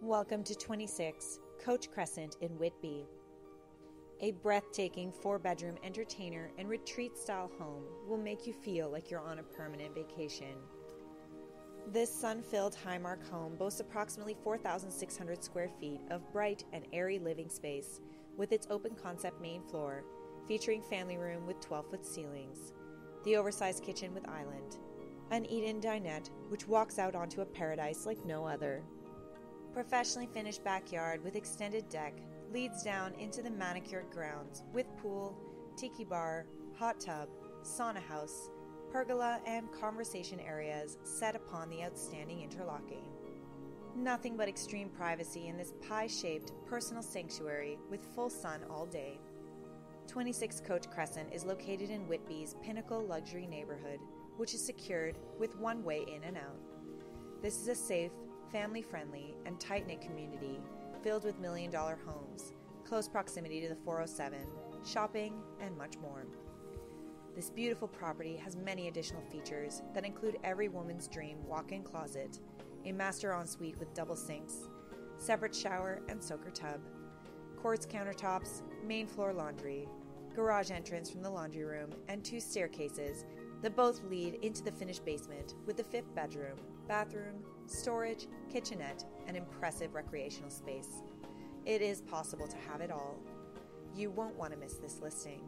Welcome to 26 Coach Crescent in Whitby. A breathtaking four bedroom entertainer and retreat style home will make you feel like you're on a permanent vacation. This sun filled Highmark home boasts approximately 4,600 square feet of bright and airy living space with its open concept main floor, featuring family room with 12 foot ceilings, the oversized kitchen with island, an eat in dinette which walks out onto a paradise like no other. Professionally finished backyard with extended deck leads down into the manicured grounds with pool, tiki bar, hot tub, sauna house, pergola, and conversation areas set upon the outstanding interlocking. Nothing but extreme privacy in this pie shaped personal sanctuary with full sun all day. 26 Coach Crescent is located in Whitby's pinnacle luxury neighborhood, which is secured with one way in and out. This is a safe, family friendly, and tight knit community filled with million dollar homes, close proximity to the 407, shopping, and much more. This beautiful property has many additional features that include every woman's dream walk in closet, a master ensuite with double sinks, separate shower and soaker tub, quartz countertops, main floor laundry, garage entrance from the laundry room, and two staircases that both lead into the finished basement with the fifth bedroom, bathroom, storage, kitchenette, and impressive recreational space. It is possible to have it all. You won't want to miss this listing.